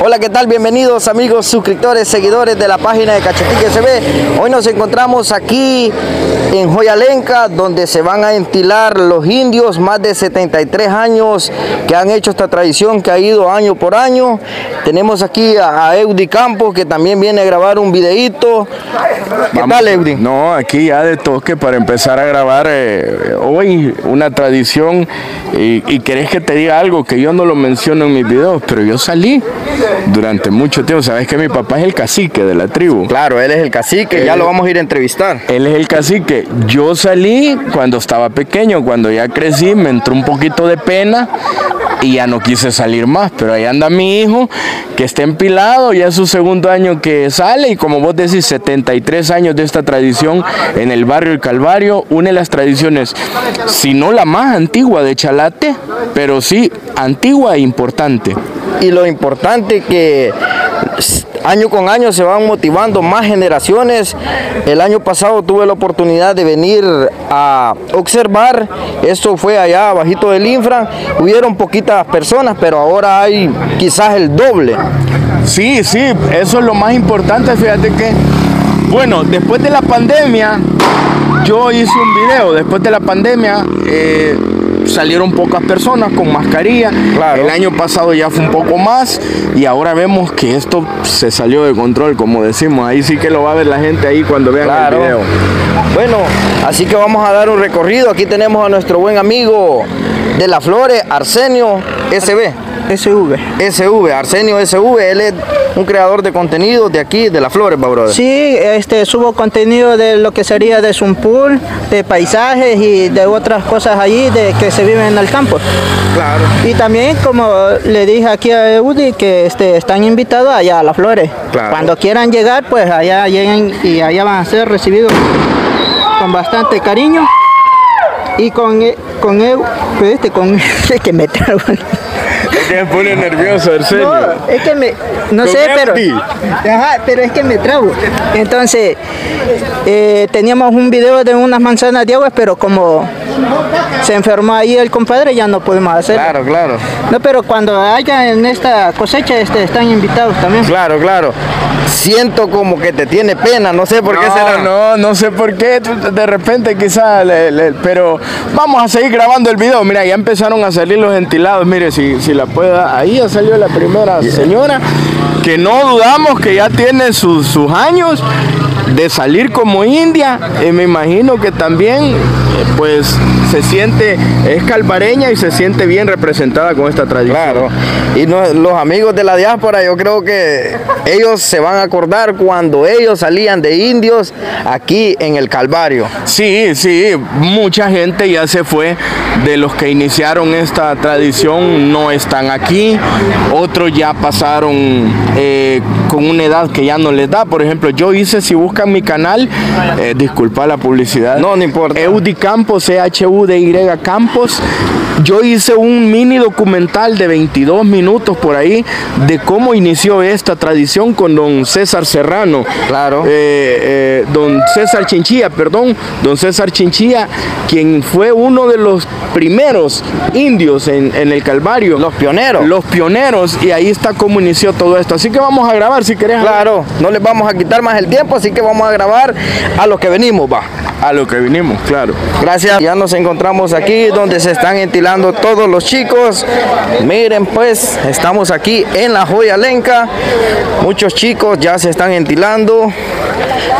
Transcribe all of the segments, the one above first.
Hola, ¿qué tal? Bienvenidos amigos, suscriptores, seguidores de la página de Cachetique SB. Hoy nos encontramos aquí en Joyalenca, donde se van a entilar los indios, más de 73 años que han hecho esta tradición que ha ido año por año. Tenemos aquí a, Eudi Campos, que también viene a grabar un videíto. ¿Qué Vamos. tal, Eudi? No, aquí ya de toque para empezar a grabar eh, hoy una tradición y, y querés que te diga algo que yo no lo menciono en mis videos, pero yo salí durante mucho tiempo. Sabes que mi papá es el cacique de la tribu. Claro, él es el cacique, ya lo vamos a ir a entrevistar. Él es el cacique. Yo salí cuando estaba pequeño, cuando ya crecí, me entró un poquito de pena y ya no quise salir más. Pero ahí anda mi hijo, que está empilado, ya es su segundo año que sale y como vos decís, 73 años de esta tradición en el barrio El Calvario, une las tradiciones, si no la más antigua de Chalate, pero sí antigua e importante. y lo importante que año con año se van motivando más generaciones. El año pasado tuve la oportunidad de venir a observar, esto fue allá abajito del infra, hubieron poquitas personas, pero ahora hay quizás el doble. Sí, sí, eso es lo más importante. Fíjate que, bueno, después de la pandemia, yo hice un video. Después de la pandemia, eh, salieron pocas personas con mascarilla. Claro. El año pasado ya fue un poco más. Y ahora vemos que esto se salió de control, como decimos. Ahí sí que lo va a ver la gente ahí cuando vean Claro. el video. Bueno, así que vamos a dar un recorrido. Aquí tenemos a nuestro buen amigo de la Flores, Arsenio SB. SV. SV, Arsenio SV, él es un creador de contenido de aquí, de la Flores, va, brother. Sí, este, subo contenido de lo que sería de Zumpul, de paisajes y de otras cosas allí de que se viven en el campo. Claro. Y también, como le dije aquí a Eudi, que este, están invitados allá a las flores. Claro. Cuando quieran llegar, pues allá lleguen y allá van a ser recibidos con bastante cariño. Y con, e- con, Eu- pues, este, con, que me trabo. me pone nervioso, No, es que me, no sé, pero, ajá, pero es que me trabo. Entonces, eh, teníamos un video de unas manzanas de agua, pero como se enfermó ahí el compadre, ya no pudimos hacerlo. Claro, claro. No, pero cuando haya en esta cosecha, este, están invitados también. Claro, claro. Siento como que te tiene pena, no sé por qué no, será. No, no sé por qué, de repente quizá, le- le- pero vamos a seguir grabando el video. Mira, ya empezaron a salir los ventilados. Mire, si, si la pueda, ahí ya salió la primera señora, que no dudamos que ya tiene sus, sus años de salir como india. Y me imagino que también, pues, se siente, es calvareña y se siente bien representada con esta tradición. Claro. Y no- los amigos de la diáspora, yo creo que ellos se van a acordar cuando ellos salían de indios aquí en el Calvario. Sí, sí, mucha gente ya se fue de los que iniciaron esta tradición, no están aquí, otros ya pasaron eh, con una edad que ya no les da. Por ejemplo, yo hice, si buscan mi canal, eh, disculpa la publicidad. No, no importa. Eudi Campos, E-H-U-D-Y Campos. Yo hice un mini documental de 22 minutos por ahí de cómo inició esta tradición con don César Serrano. Claro. Eh, eh, don César Chinchilla, perdón, don César Chinchilla, quien fue uno de los primeros indios en, en el Calvario. Los pioneros. Los pioneros, y ahí está cómo inició todo esto. Así que vamos a grabar si querés. Claro, no les vamos a quitar más el tiempo, así que vamos a grabar a lo que venimos, va. A lo que vinimos, claro. Gracias. Ya nos encontramos aquí donde se están entilando todos los chicos. Miren pues, estamos aquí en la Joya Lenca. Muchos chicos ya se están entilando.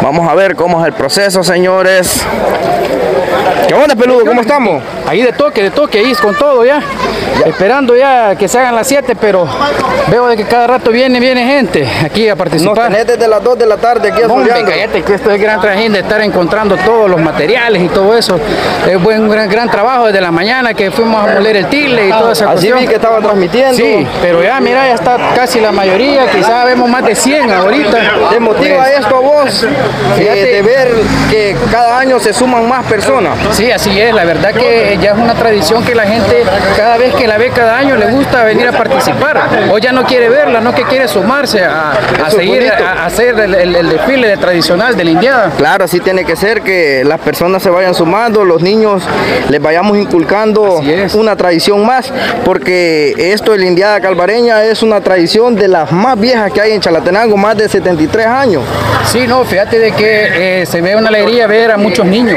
Vamos a ver cómo es el proceso, señores. ¿Qué onda, peludo? ¿Cómo estamos? Ahí de toque, de toque, ahí con todo ya. Esperando ya que se hagan las 7, pero veo de que cada rato viene, viene gente aquí a Nos participar. tenés desde las 2 de la tarde aquí asoleando. cállate, que esto es gran trajín de estar encontrando todos los materiales y todo eso. Es buen gran, gran trabajo desde la mañana que fuimos a moler el tile y toda esa Así cuestión. vi que estaba transmitiendo. Sí, pero ya mira, ya está casi la mayoría, quizás vemos más de 100 ahorita. ¿Te motiva Pues, esto a vos? eh, Fíjate. de ver que cada año se suman más personas. Sí, así es. La verdad que ya es una tradición que la gente cada vez que la ve cada año le gusta venir a participar. O ya no quiere verla, no que quiere sumarse a, a seguir a, a hacer el, el- el desfile de tradicional de la Indiada. Claro, así tiene que ser, que las personas se vayan sumando, los niños les vayamos inculcando una tradición más, porque esto de la Indiada Calvareña es una tradición de las más viejas que hay en Chalatenango, más de 73 años. Sí, no, fíjate de que eh, se ve una alegría ver a muchos niños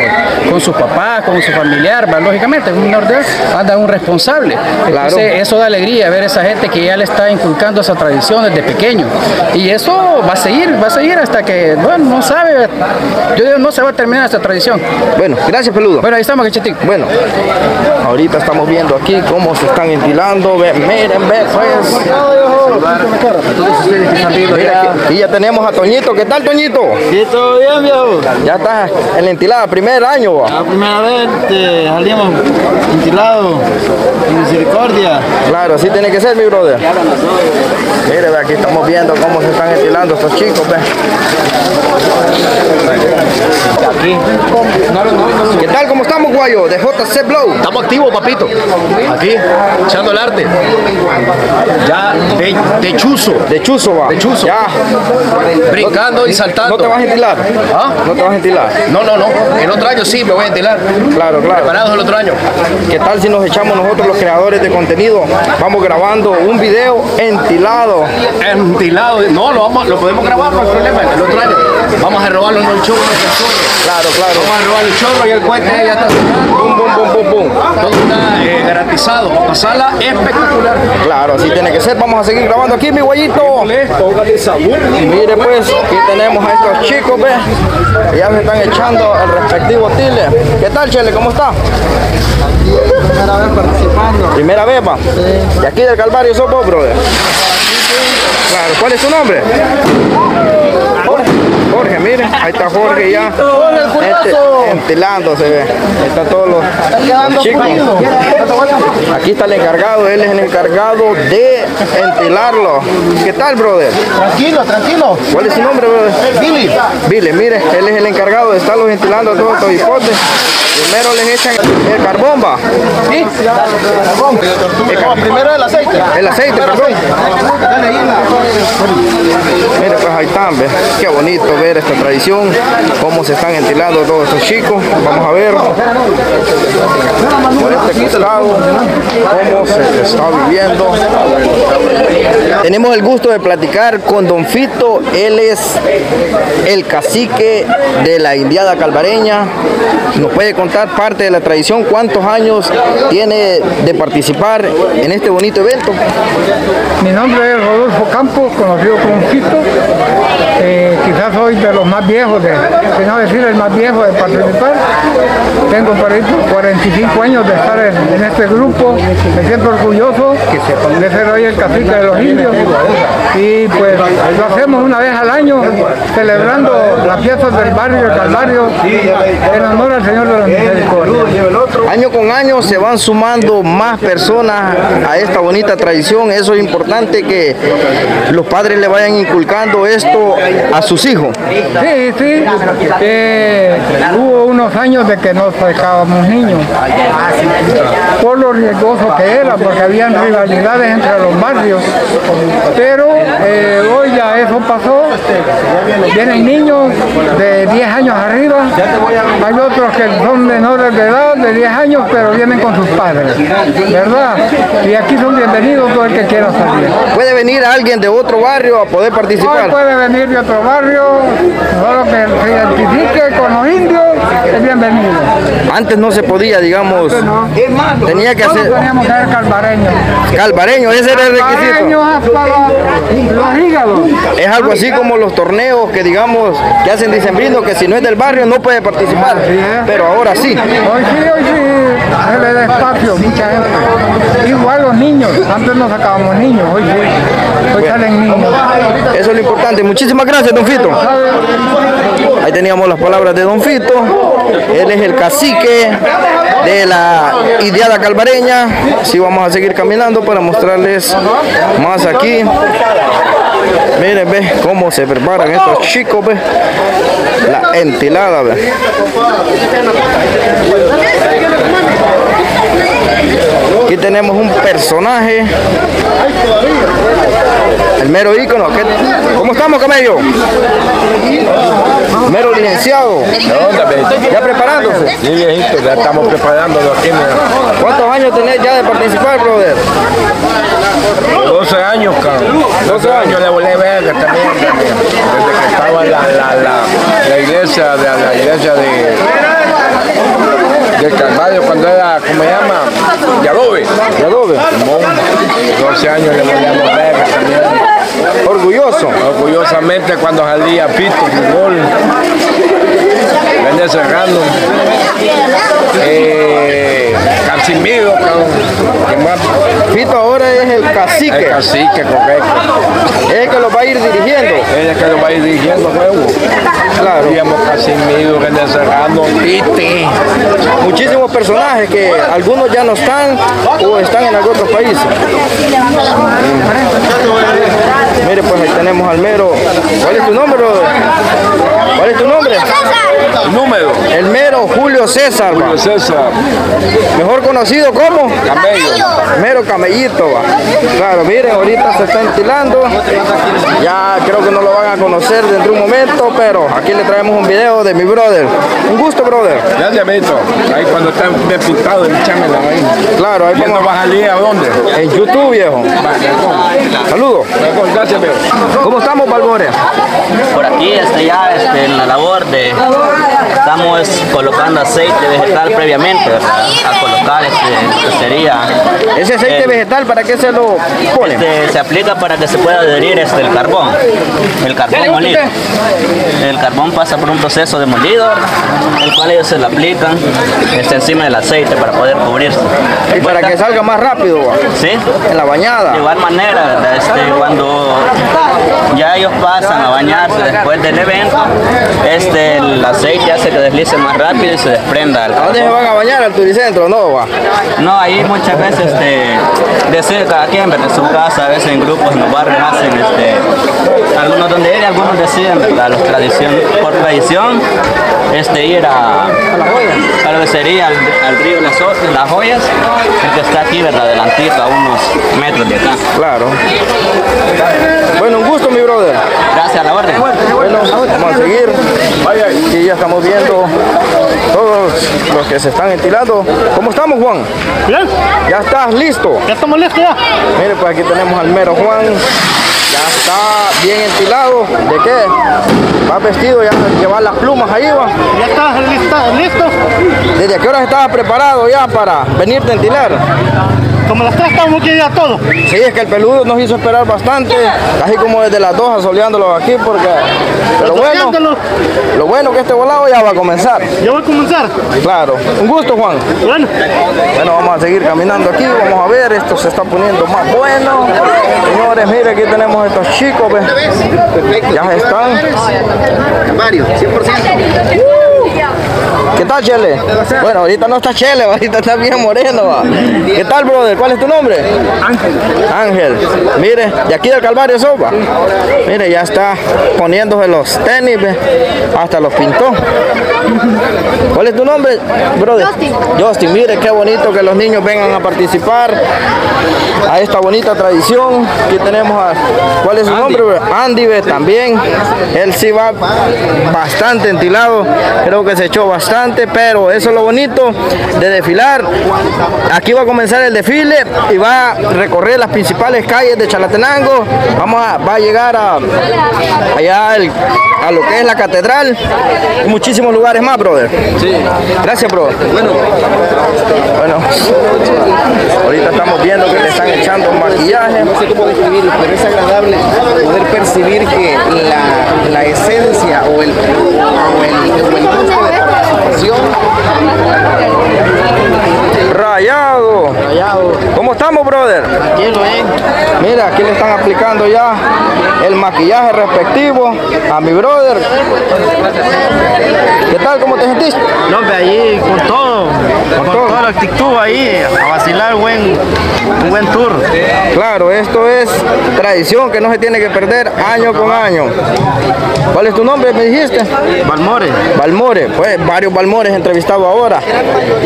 con sus papás, con su familiar, ¿va? lógicamente, un menor de edad anda un responsable. Entonces, eso da alegría ver a esa gente que ya le está inculcando esa tradición desde pequeño. Y eso va a seguir, va a seguir hasta que, bueno, no sabe, yo digo, no se va a terminar esta tradición. Bueno, gracias Peludo. Bueno, ahí estamos. Bueno, ahorita estamos viendo aquí cómo se están entilando. Ve- miren, ve pues. Mira, aquí, aquí ya tenemos a Toñito. ¿Qué tal, Toñito? Sí, todo bien, viejo. Ya está en la entilada, primer año. va. La primera vez este, salimos ventilados en misericordia. Claro, así tiene que ser, mi brother. Mire, ve, aquí estamos viendo cómo se están entilando estos chicos. Ve. ¿Qué tal? ¿Cómo estamos, guayo? De JC Blow. Estamos activos, papito. Aquí, echando el arte. Ya de, de chuzo, De chuzo, va. De chuzo. Ya. brincando y ¿No saltando. te vas a entilar? ¿Ah? ¿No te vas a entilar? No, no, no. El otro año sí me voy a entilar. Claro, claro. Preparados el otro año. ¿Qué tal si nos echamos nosotros los creadores de contenido? Vamos grabando un video entilado. Entilado. No, lo, vamos, lo podemos grabar, no hay problema. Otro año. Vamos a robarlo en el chorro. en el chorro. Claro, claro. Vamos a robar el chorro y el cohete ya está. Bum, bum, bum, bum, bum. Todo está eh, garantizado. Vamos a pasarla espectacular. Claro, así tiene que ser. Vamos a seguir grabando aquí, mi guayito. Y mire pues, aquí tenemos a estos chicos, ve. Ya se están echando el respectivo tile. ¿Qué tal, Chele? ¿Cómo está? Primera vez participando. Primera vez, va. Y aquí del Calvario sos vos, brother. Claro, ¿cuál es tu nombre? Jorge. Ahí está Jorge ya. Este, entilándose, ve. Ahí están todos los, los chicos. Aquí está el encargado, él es el encargado de entilarlo. ¿Qué tal, brother? Tranquilo, tranquilo. ¿Cuál es su nombre, brother? Billy. Billy, mire, él es el encargado de estarlos ventilando a todos estos hipotes. Primero les echan el carbón, va. ¿Sí? El, car- Primero el aceite. el aceite, perdón. Mire, pues ahí están, ¿ve? Qué bonito ver esta tradición, cómo se están entilando todos estos chicos. Vamos a ver por este costado cómo se está viviendo. Tenemos el gusto de platicar con Don Fito, él es el cacique de la Indiada Calvareña. Nos puede contar parte de la tradición, cuántos años tiene de participar en este bonito evento. Mi nombre es Rodolfo Campos, conocido como Fito. Eh, quizás soy de los más viejos, de, si no decir el más viejo de participar. Tengo por ahí 45 años de estar en, este grupo. Me siento orgulloso de ser hoy el cacique de los indios. Y pues lo hacemos una vez al año, celebrando las fiestas del barrio del Calvario en honor al Señor de Misericordia. Año con año se van sumando más personas a esta bonita tradición. Eso es importante que los padres le vayan inculcando esto a sus hijos. Sí, sí. Eh, hubo unos años de que no sacábamos niños. Por lo riesgoso que era, porque habían rivalidades entre los barrios. Pero eh, hoy ya eso pasó. Vienen niños de 10 años arriba. Hay otros que son menores de edad, de 10 años, pero vienen con sus padres. ¿Verdad? Y aquí son bienvenidos todo el que quiera salir. Puede venir alguien de otro barrio a poder Hoy participar. puede venir de otro barrio, solo que se identifique con los indios, es bienvenido. Antes no se podía, digamos, tenía que hacer teníamos que ser calvareños. calvareño, ese era el requisito. Calvareños hasta los, los hígados. Es algo así como los torneos que digamos que hacen dicembrino que si no es del barrio no puede participar, pero ahora sí. Hoy sí, hoy sí, se le da espacio, mucha gente. Igual los niños, antes no sacábamos niños, hoy sí, hoy salen niños. Eso es lo importante. Muchísimas gracias, don Fito. Ahí teníamos las palabras de Don Fito. Él es el cacique de la Idiada Calvareña. Sí, vamos a seguir caminando para mostrarles más aquí. Miren, ve cómo se preparan estos chicos, ve. La entilada, ve. tenemos un personaje. El mero ícono. ¿Qué- ¿Cómo estamos, camello? Mero licenciado. ¿Ya preparándose? Sí, viejito, ya estamos preparándolo aquí. mira. ¿Cuántos años tenés ya de participar, brother? 12 años, cabrón. 12 años le volé verga también. también. Desde que estaba la, la, la, la iglesia, de, la iglesia de, del Calvario, cuando era, ¿cómo se llama? De adobe. ¿De adobe? Simón. 12 años le volvíamos verga también. Orgulloso. Orgullosamente cuando salía Pito, fútbol, venía cerrando. Eh, Casimiro, cabrón. ¿Qué más? Fito ahora es el cacique. El cacique, correcto. Es el que lo va a ir dirigiendo. Ella que lo va a ir dirigiendo nuevo. Claro. Digamos Casimiro, venía cerrando, Tite. Muchísimos personajes que algunos ya no están o están en algún otro país. Mire, pues ahí tenemos al mero. ¿Cuál es tu nombre, brother? ¿Cuál es tu nombre? Número. El mero Julio César. Julio César. mejor conocido como Camello. mero camellito. va. Claro, miren, ahorita se está entilando. Ya creo que no lo van a conocer dentro de un momento, pero aquí le traemos un video de mi brother. Un gusto, brother. Gracias, Beto. Ahí cuando está bien pintado, échamela ahí. Claro, ahí ¿Y esto vamos va a salir a dónde? en YouTube, viejo. Saludos. ¿Cómo estamos, Balbore? Por aquí este, ya este, en la labor de estamos colocando aceite vegetal previamente ¿verdad? a colocar este, sería Ese aceite vegetal, ¿para qué se lo pone? este, se aplica para que se pueda adherir este, el carbón el carbón molido el carbón pasa por un proceso de molido el cual ellos se lo aplican este, encima del aceite para poder cubrirse Y para que salga más rápido. ¿sí? en la bañada. De igual manera, este, cuando ya ellos pasan a bañarse después del evento, este, el aceite hace que deslice más rápido y se desprenda. ¿A dónde se van a bañar? ¿Al turicentro? No, va. No, ahí muchas veces este, cada quien, ¿verdad? en su casa, a veces en grupos, en los barrios hacen este, algunos donde ir algunos deciden, ¿verdad? Los tradición, por tradición, este, ir a, a lo que sería al, al río Las, O- Las Joyas, que está aquí, ¿verdad? Adelantito, a unos metros de acá. Claro. Bueno, un gusto, mi brother. Gracias a la orden. Bueno, vamos a seguir. Aquí ya estamos viendo todos los que se están entilando. ¿Cómo estamos, Juan? Bien, ¿Ya estás listo? ya estamos listos ya. Mire, pues aquí tenemos al mero Juan. Ya está bien entilado. ¿De qué? Va vestido, ya llevar las plumas ahí, va. Ya estás listo, listo. ¿Desde qué hora estabas preparado ya para venirte a entilar? Como las tres estamos aquí ya todos. Sí, es que el peludo nos hizo esperar bastante, casi como desde las dos asoleándolo aquí, porque lo bueno, lo bueno que este volado ya va a comenzar. Ya voy a comenzar. Claro, un gusto Juan. Bueno, Bueno, vamos a seguir caminando aquí, vamos a ver, esto se está poniendo más bueno. Señores, mire, aquí tenemos estos chicos, ya están. varios, 100%. ¿Qué tal, Chele? Bueno, ahorita no está Chele, ahorita está bien moreno. va. ¿Qué tal, brother? ¿Cuál es tu nombre? Ángel. Ángel. Mire, de aquí del Calvario Sopa. Mire, ya está poniéndose los tenis, ve. hasta los pintó. ¿Cuál es tu nombre, brother? Justin. Justin, mire qué bonito que los niños vengan a participar a esta bonita tradición. Aquí tenemos a. ¿Cuál es su nombre? Andy, también. Él sí va bastante entilado. Creo que se echó bastante, pero eso es lo bonito de desfilar. Aquí va a comenzar el desfile y va a recorrer las principales calles de Chalatenango. Vamos a, va a llegar a allá al- a lo que es la catedral y muchísimos lugares más, brother. Sí. Gracias, brother. Bueno. Bueno. Ahorita estamos viendo que le están echando maquillaje. no sé cómo describirlo, pero es agradable poder percibir que la, la esencia o el, o el, o el gusto de participación Rayado. ¿Cómo estamos, brother? lleno, ¿eh? Mira, aquí le están aplicando ya el maquillaje respectivo a mi brother. ¿Qué tal? ¿Cómo te sentís? No, hombre, ahí con todo, con, toda la actitud ahí, a vacilar buen, un buen tour. Claro, esto es tradición que no se tiene que perder año con año. ¿Cuál es tu nombre, me dijiste? Balmore. Balmore, pues varios Balmores entrevistados ahora.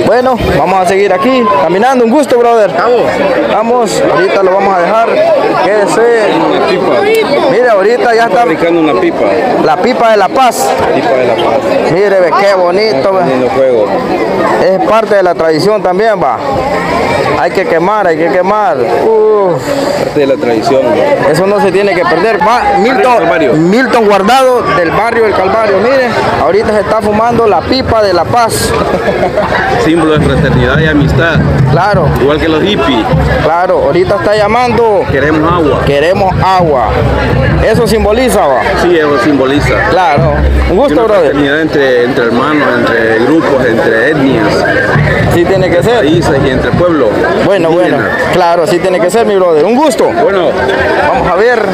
Bueno, vamos a seguir aquí caminando. Un gusto, brother. Vamos, ahorita lo vamos a dejar. Quédese. Mire, ahorita ya está fabricando una pipa. la pipa de la paz. Pipa de la paz. Mire, ve, qué bonito. Es parte de la tradición también, va. Hay que quemar, hay que quemar. Uf, Parte de la tradición. eso no se tiene que perder. Va. Milton, Milton Guardado del barrio del Calvario. Mire, ahorita se está fumando la pipa de la paz. Símbolo de fraternidad y amistad. Claro, Igual que los hippies. Claro. Ahorita está llamando. Queremos agua. Queremos agua. Eso simboliza, va. Sí, eso simboliza. Claro. Un gusto, una brother. entre, entre hermanos, entre grupos, entre etnias, Sí tiene que ser. países y entre pueblos. Bueno, bueno. Claro, así tiene que ser, mi brother. Un gusto. Bueno, Vamos a ver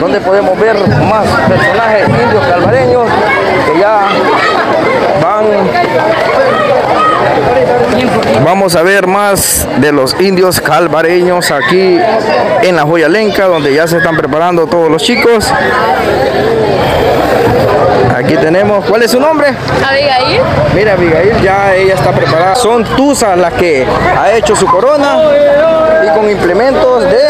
dónde podemos ver más personajes indios calvareños que ya van. Vamos a ver más de los indios calvareños aquí en la Joya Lenca, donde ya se están preparando todos los chicos. Aquí tenemos, ¿cuál es su nombre? Abigail. Mira, Abigail, ya ella está preparada. Son Tuzas las que ha hecho su corona y con implementos de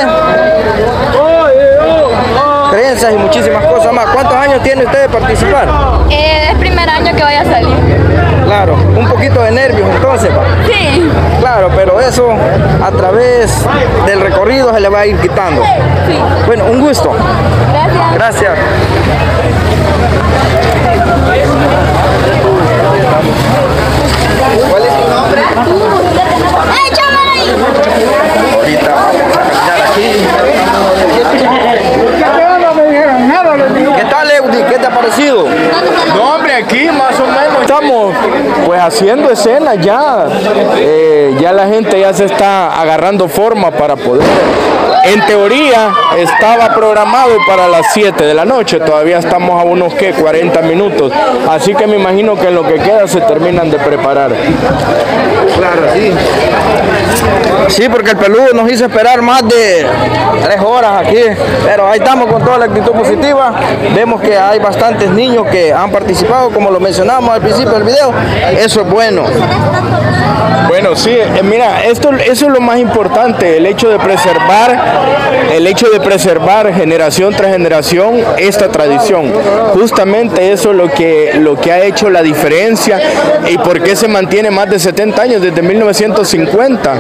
trenzas y muchísimas cosas más. ¿Cuántos años tiene usted de participar? Eh, es primer año que voy a salir. Claro, un poquito de nervios entonces. Sí. Claro, pero eso a través del recorrido se le va a ir quitando. Sí. Bueno, un gusto. Gracias. Gracias. ¿Cuál es tu nombre? ¡Ay, chámara ahí! Ahorita vamos a caminar aquí. ¿Qué tal, Eudi? ¿Qué te ha parecido? No, hombre, aquí más o menos estamos pues haciendo escenas ya. Eh, ya la gente ya se está agarrando forma para poder. En teoría estaba programado para las 7 de la noche, todavía estamos a unos que 40 minutos, así que me imagino que en lo que queda se terminan de preparar. Claro, sí. Sí, porque el peludo nos hizo esperar más de tres horas aquí, pero ahí estamos con toda la actitud positiva. Vemos que hay bastantes niños que han participado, como lo mencionamos al principio del video. Eso es bueno. Bueno, sí, eh, mira, esto, eso es lo más importante, el hecho de preservar, el hecho de preservar generación tras generación esta tradición. Justamente eso es lo que, lo que ha hecho la diferencia y por qué se mantiene más de 70 años, desde 1950.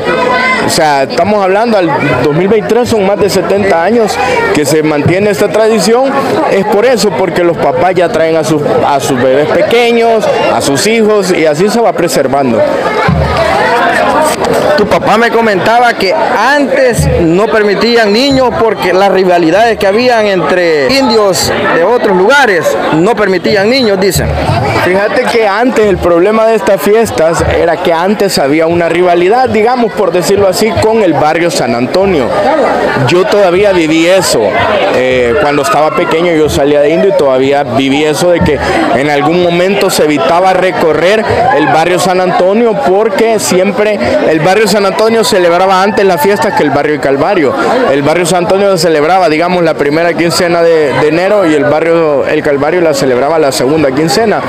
O sea, estamos hablando al 2023, son más de 70 años que se mantiene esta tradición. Es por eso, porque los papás ya traen a sus, a sus bebés pequeños, a sus hijos y así se va preservando. Tu papá me comentaba que antes no permitían niños porque las rivalidades que habían entre indios de otros lugares no permitían niños, dicen. Fíjate que antes el problema de estas fiestas era que antes había una rivalidad, digamos por decirlo así, con el barrio San Antonio. Yo todavía viví eso. Eh, cuando estaba pequeño yo salía de Indio y todavía viví eso de que en algún momento se evitaba recorrer el barrio San Antonio porque siempre el barrio San Antonio celebraba antes las fiestas que el barrio Calvario. El barrio San Antonio celebraba, digamos, la primera quincena de, enero y el barrio El Calvario la celebraba la segunda quincena.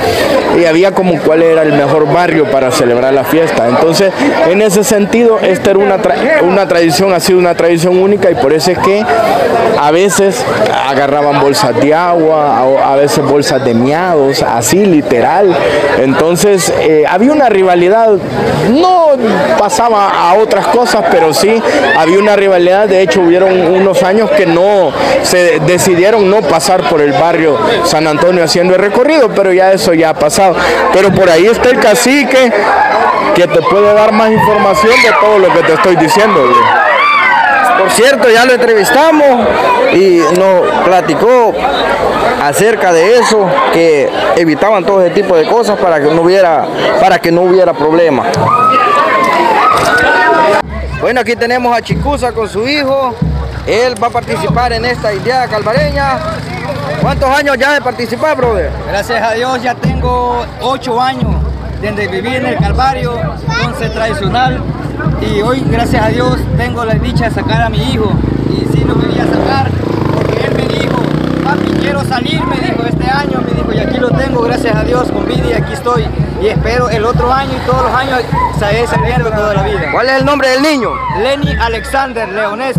Y había como cuál era el mejor barrio para celebrar la fiesta. Entonces, en ese sentido, esta era una, una tradición, ha sido una tradición única y por eso es que a veces agarraban bolsas de agua, a, a veces bolsas de miados, así literal. Entonces, eh, había una rivalidad, no pasaba a otras cosas, pero sí había una rivalidad. De hecho, hubieron unos años que no se decidieron no pasar por el barrio San Antonio haciendo el recorrido, pero ya eso ya ha pasado. Pero por ahí está el cacique que te puede dar más información de todo lo que te estoy diciendo. Por cierto, ya lo entrevistamos y nos platicó acerca de eso, que evitaban todo ese tipo de cosas para que no hubiera, para que no hubiera problema. Bueno, aquí tenemos a Chicusa con su hijo. Él va a participar en esta idea calvareña. ¿Cuántos años ya de participar, brother? Gracias a Dios ya tengo ocho años desde vivir en el Calvario, entonces tradicional. Y hoy, gracias a Dios, tengo la dicha de sacar a mi hijo. Y sí lo quería sacar porque él me dijo, papi, quiero salir, me dijo, este año, me dijo, y aquí lo tengo, gracias a Dios, con vida y aquí estoy. Y espero el otro año y todos los años seguir saliendo toda la vida. ¿Cuál es el nombre del niño? Lenny Alexander Leonés.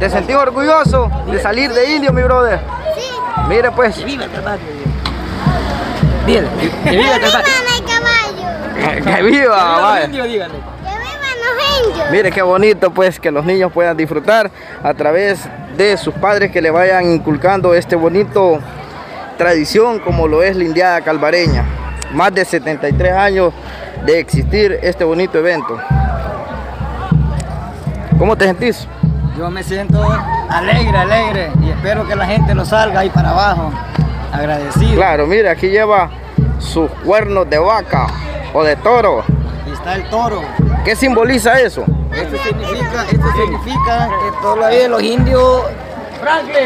¿Te sentís orgulloso de salir de indio, mi brother? Sí. Mire pues. Que viva el Calvario. Dígale, que viva el Calvario. el caballo. Que viva, vaya. indio, dígale. Que vivan los indios. Mire qué bonito pues que los niños puedan disfrutar a través de sus padres que le vayan inculcando este bonito tradición como lo es la indiada calvareña. Más de 73 años de existir este bonito evento. ¿Cómo te sentís? Yo me siento alegre, alegre y espero que la gente no salga ahí para abajo. Agradecido. Claro, mire, aquí lleva sus cuernos de vaca o de toro. Ahí está el toro. ¿Qué simboliza eso? Esto significa, esto significa que toda la vida los indios,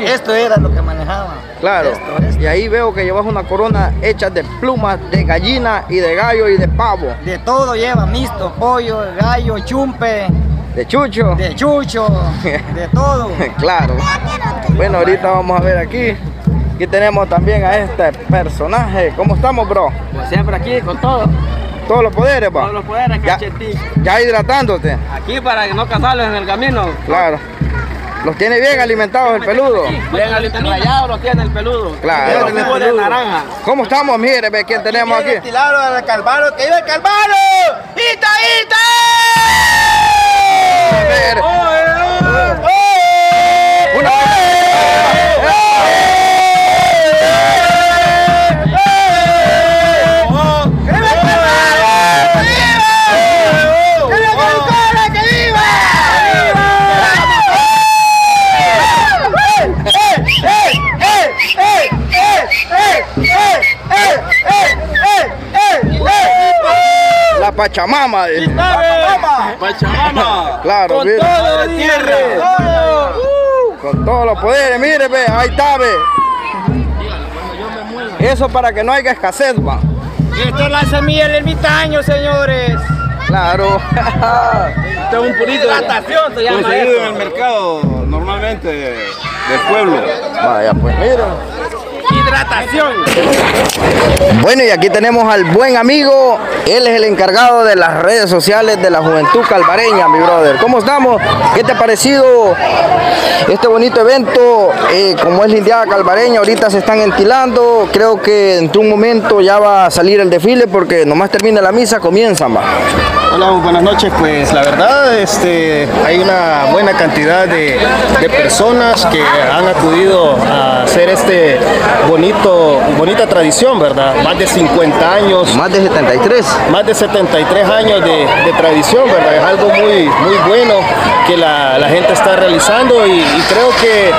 esto era lo que manejaban. Claro. Esto, esto. Y ahí veo que llevas una corona hecha de plumas de gallina y de gallo y de pavo. De todo lleva, mixto, pollo, gallo, chumpe, De chucho. de chucho, de todo. claro. Bueno, ahorita vamos a ver aquí. Aquí tenemos también a este personaje. ¿Cómo estamos, bro? Pues siempre aquí con todo, Todos los poderes, pa. todos los poderes, Ya. cachetito. Ya hidratándote. Aquí para que no casarlos en el camino. Claro. Los tiene bien alimentados el peludo. Bien rayado lo tiene el peludo. Claro. Jugo de naranja. ¿Cómo estamos? Mire, ve quién tenemos aquí. Estilado del Calvario, que vive el Calvario. ¡Ita, ita! A ver. Una- Pachamama. eh. Pachamama. Claro, mire. Todo de tierra. Con todos los poderes, mire, ve, ahí está, ve. Eso para que no haya escasez, va. Esto es la semilla del ermitaño, señores. Claro. Esto es un purito. Hidratación se llama Conseguido en el mercado normalmente del pueblo. Vaya, pues mira. Bueno, y aquí tenemos al buen amigo. Él es el encargado de las redes sociales de la Juventud Calvareña, mi brother. ¿Cómo estamos? ¿Qué te ha parecido este bonito evento? Eh, como es la Indiada Calvareña, ahorita se están entilando. Creo que en un momento ya va a salir el desfile porque nomás termina la misa, comienzan, va. Hola, buenas noches. Pues la verdad, este, hay una buena cantidad de, de personas que han acudido a hacer este bonito, bonita tradición, ¿verdad? Más de 50 años. Más de 73. Más de 73 años de, de tradición, ¿verdad? Es algo muy, muy bueno que la, la gente está realizando y, y creo que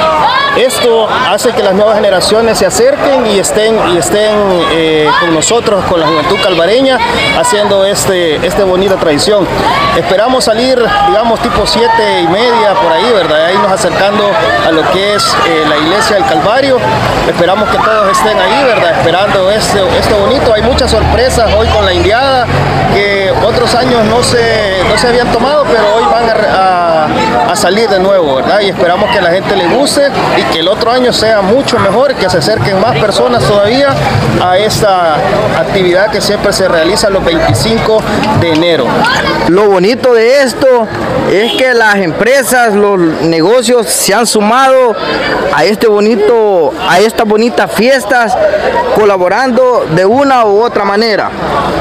esto hace que las nuevas generaciones se acerquen y estén, y estén eh, con nosotros, con la juventud calvareña, haciendo este, esta bonita tradición. Esperamos salir, digamos, tipo 7 y media por ahí, ¿verdad? Ahí nos acercando a lo que es eh, la iglesia del Calvario. Esperamos que todos estén ahí, ¿verdad? Esperando este, esto bonito. Hay muchas sorpresas hoy con la indiada que otros años no se, no se habían tomado, pero hoy van a, a- a salir de nuevo, ¿verdad? Y esperamos que a la gente le guste y que el otro año sea mucho mejor, que se acerquen más personas todavía a esta actividad que siempre se realiza los 25 de enero. Lo bonito de esto es que las empresas, los negocios se han sumado a este bonito, a estas bonitas fiestas, colaborando de una u otra manera.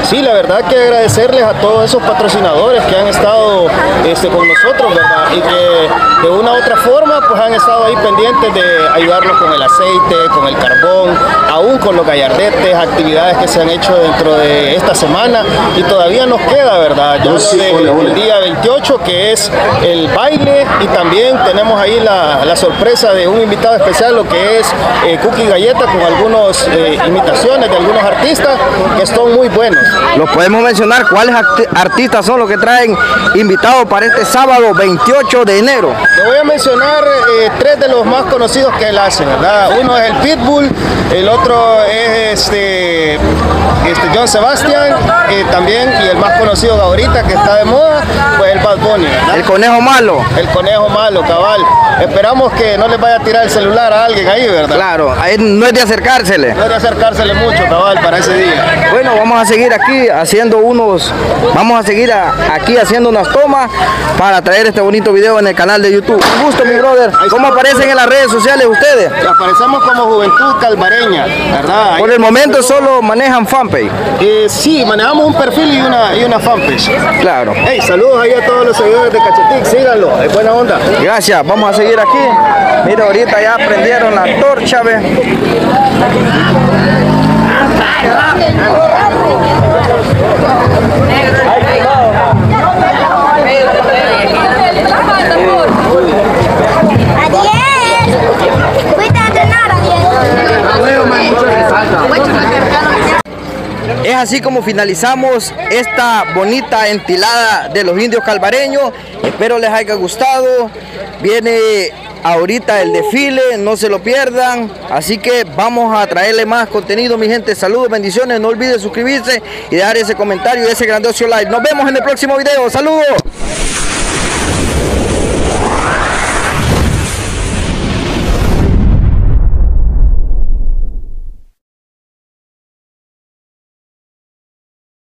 Sí, la verdad que agradecerles a todos esos patrocinadores que han estado este, con nosotros, ¿verdad? Y que de una u otra forma pues han estado ahí pendientes de ayudarnos con el aceite, con el carbón, aún con los gallardetes, actividades que se han hecho dentro de esta semana y todavía nos queda, ¿verdad? Ya desde el día 28 que es el baile y también tenemos ahí la, la sorpresa de un invitado especial, lo que es eh, Cookie Galleta con algunas imitaciones de algunos artistas que son muy buenos. ¿Los podemos mencionar cuáles artistas son los que trae traen invitados para este sábado 28 de enero. Te voy a mencionar eh, tres de los más conocidos que él hace, ¿verdad? Uno es el Pitbull, el otro es este, este John Sebastian, eh, también, y el más conocido ahorita que está de moda, pues el Bad Bunny, ¿verdad? El conejo malo. El conejo malo, cabal. Esperamos que no les vaya a tirar el celular a alguien ahí, ¿verdad? Claro, ahí no es de acercársele. No es de acercársele mucho, cabal, para ese día. Bueno, vamos a seguir aquí haciendo unos, vamos a seguir a- aquí haciendo unas tomas para traer este bonito video en el canal de YouTube. Un gusto, mi brother. ¿Cómo aparecen en las redes sociales ustedes? Aparecemos como Juventud Calvareña, ¿verdad? Ahí- Por el momento solo manejan fanpage. Eh, sí, manejamos un perfil y una, y una fanpage. Claro. Hey, saludos ahí a todos los seguidores de Cachetic, síganlo, es buena onda. Gracias, vamos a seguir aquí. Mira, ahorita ya prendieron la torcha, ve. Así como finalizamos esta bonita entilada de los indios calvareños. Espero les haya gustado. Viene ahorita el desfile, no se lo pierdan. Así que vamos a traerle más contenido, mi gente. Saludos, bendiciones. No olviden suscribirse y dejar ese comentario y ese grandioso like. Nos vemos en el próximo video. Saludos.